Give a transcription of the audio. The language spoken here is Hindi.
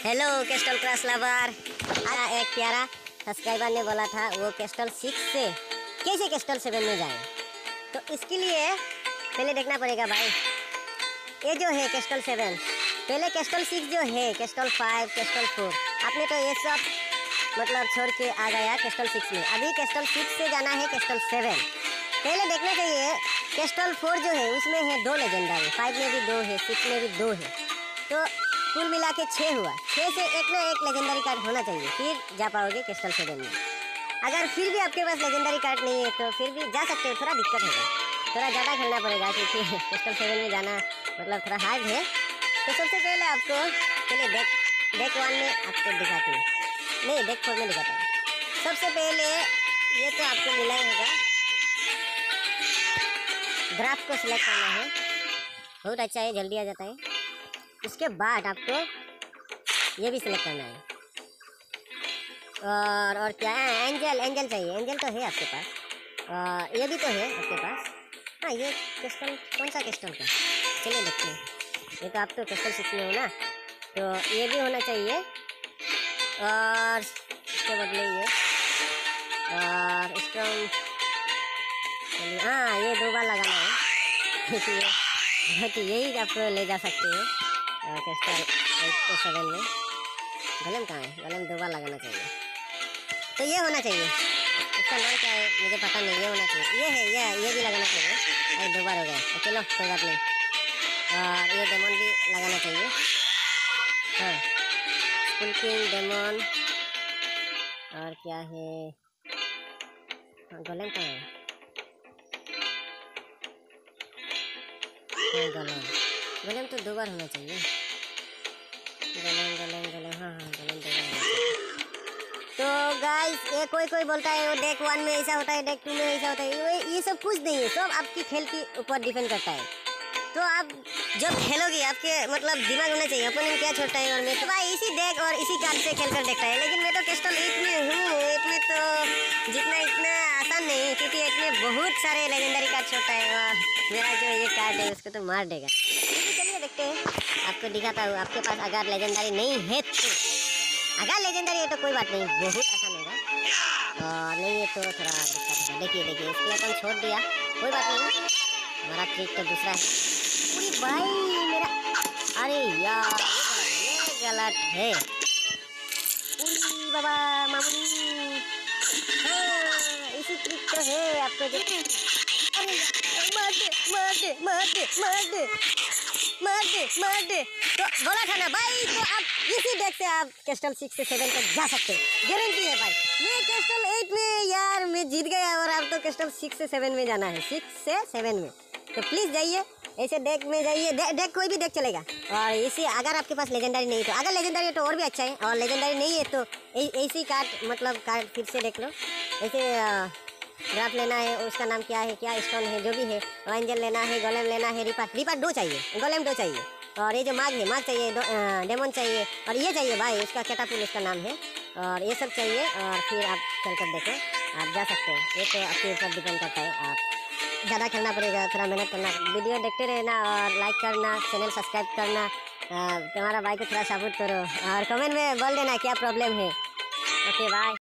हेलो कैस्टल क्लास लवर आज एक प्यारा सब्सक्राइबर ने बोला था, वो कैस्टल सिक्स से कैसे कैस्टल सेवन में जाए? तो इसके लिए पहले देखना पड़ेगा भाई। ये जो है कैस्टल सेवन पहले कैस्टल सिक्स जो है कैस्टल फाइव कैस्टल फोर आपने तो ये सब मतलब छोड़ के आ गया कैस्टल सिक्स में। अभी कैस्टल सिक्स से जाना है कैस्टल सेवन पहले देखना चाहिए कैस्टल फोर जो है, उसमें है दो लेजेंडरी फाइव में भी दो है सिक्स में भी दो है। तो कुल मिला के छः हुआ। छः से एक ना एक लेजेंडरी कार्ड होना चाहिए। फिर जा पाओगे क्रिस्टल सेवन में। अगर फिर भी आपके पास लेजेंडरी कार्ड नहीं है तो फिर भी जा सकते हो। थोड़ा दिक्कत होगा। थोड़ा ज़्यादा खेलना पड़ेगा, क्योंकि क्रिस्टल सेवन में जाना मतलब थोड़ा हार्ड है। तो सबसे पहले आपको, चलिए डेक डेक वन में आपको दिखाती हूँ। नहीं डेक फोर में दिखाता हूँ। सबसे पहले ये तो आपको मिला ही होगा। ड्राफ्ट को सिलेक्ट करना है। बहुत अच्छा है, जल्दी आ जाता है। उसके बाद आपको ये भी सिलेक्ट करना है। और और क्या है? एंजल एंजल चाहिए। एंजल तो है आपके पास। और ये भी तो है आपके पास। हाँ ये क्रिस्टल कौन सा क्रिस्टल का? चलिए देखते हैं। ये तो आप तो क्रिस्टल सिक्स में हो ना। तो ये भी होना चाहिए। और इसके बदले ये। और इसको हाँ ये दो बार लगाना है। बहुत यही आप ले जा सकते हैं। एट तो सेवन में। गलम कहाँ है? गलम दो बार लगाना चाहिए। तो ये होना चाहिए। इसका नाम क्या है? मुझे पता नहीं, ये होना चाहिए। ये है, ये ये भी लगाना चाहिए। अरे, दो बार हो गया। तो चलो, कोई बात नहीं। और ये डेमन भी लगाना चाहिए। हाँ। स्कुलकिंग डेमन और क्या है? हाँ गलम कहाँ है? हाँ गलम गलम तो दो बार होना चाहिए। गलम गलम गलम हाँ हाँ गलम दो बार तो गाइस ये कोई कोई बोलता है, वो डेक वन में ऐसा होता है डेक टू में ऐसा होता है, ये सब कुछ नहीं है, सब आपकी खेल के ऊपर डिपेंड करता है। तो आप जब खेलोगे, आपके मतलब दिमाग होना चाहिए, अपन क्या छोड़ता है और मैं तो भाई इसी डेक और इसी कार्ड से खेल कर देखता है, लेकिन मैं तो कैस्टल एट में हूँ। तो जितना इतना आसान नहीं क्योंकि में बहुत सारे लेजेंडरी कार्ड छोटा है और मेरा जो ये कार्ड है, उसको तो मार देगा। चलिए देखते हैं। आपको दिखाता हूँ, आपके पास अगर लेजेंडरी नहीं है तो अगर लेजेंडरी है तो कोई बात नहीं, बहुत आसान होगा। और नहीं है तो थोड़ा दिक्कत होगा। देखिए देखिए, इसके अपन छोड़ दिया। कोई बात नहीं, हमारा ट्रिक तो दूसरा है। पूरी भाई, मेरा अरे यार, ये गलत है। बाबा, मामूली। हाँ इसी ट्रिक तो है आपको अरे मार दे तो बोला था ना, भाई तो आप इसी डेक से आप कैस्टल सिक्स से सेवन तक जा सकते हैं। गारंटी है भाई। मैं कैस्टल एट में यार, मैं जीत गया और आप तो कैस्टल सिक्स से सेवन में जाना है। सिक्स से सेवन में। तो प्लीज़ जाइए। ऐसे डेक में जाइए डेक दे, कोई भी डेक चलेगा। और इसी अगर आपके पास लेजेंडरी नहीं तो अगर लेजेंडरी है तो और भी अच्छा है और लेजेंडरी नहीं है तो ऐसी कार्ड मतलब कार्ड फिर से देख लो। ऐसे ग्राफ लेना है उसका नाम क्या है क्या स्टोन है जो भी है एंजल लेना है गोलेम लेना है रिपाट रिपाट दो चाहिए गोलेम दो चाहिए। और ये जो माग है माग चाहिए डेमन चाहिए और ये चाहिए भाई उसका कैटापुल उसका नाम है। और ये सब चाहिए और फिर आप चल कर देखो आप जा सकते हो। ये तो आपके ऊपर डिपेंड करता है आप ज़्यादा खेलना पड़ेगा, थोड़ा मेहनत करना। वीडियो देखते रहना और लाइक करना चैनल सब्सक्राइब करना। तुम्हारा भाई को थोड़ा सपोर्ट करो। और कमेंट में बोल देना क्या प्रॉब्लम है। Okay bye